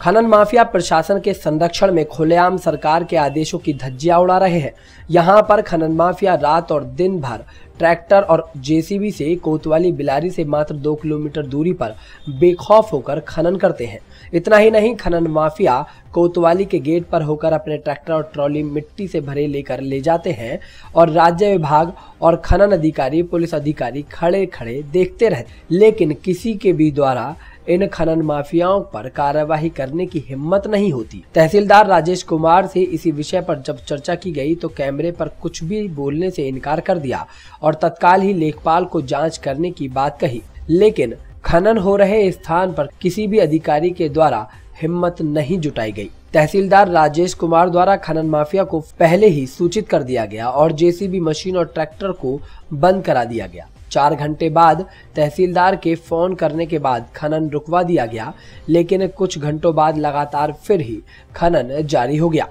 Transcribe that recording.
खनन माफिया प्रशासन के संरक्षण में खुलेआम सरकार के आदेशों की धज्जियाँ उड़ा रहे हैं। यहाँ पर खनन माफिया रात और दिन भर ट्रैक्टर और जेसीबी से कोतवाली बिलारी से मात्र दो किलोमीटर दूरी पर बेखौफ होकर खनन करते हैं। इतना ही नहीं, खनन माफिया कोतवाली के गेट पर होकर अपने ट्रैक्टर और ट्रॉली मिट्टी से भरे लेकर ले जाते हैं और राज्य विभाग और खनन अधिकारी, पुलिस अधिकारी खड़े खड़े देखते रहते लेकिन किसी के भी द्वारा इन खनन माफियाओं पर कार्रवाई करने की हिम्मत नहीं होती। तहसीलदार राजेश कुमार से इसी विषय पर जब चर्चा की गई तो कैमरे पर कुछ भी बोलने से इनकार कर दिया और तत्काल ही लेखपाल को जाँच करने की बात कही। लेकिन खनन हो रहे स्थान पर किसी भी अधिकारी के द्वारा हिम्मत नहीं जुटाई गई। तहसीलदार राजेश कुमार द्वारा खनन माफिया को पहले ही सूचित कर दिया गया और जेसीबी मशीन और ट्रैक्टर को बंद करा दिया गया। चार घंटे बाद तहसीलदार के फ़ोन करने के बाद खनन रुकवा दिया गया, लेकिन कुछ घंटों बाद लगातार फिर ही खनन जारी हो गया।